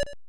you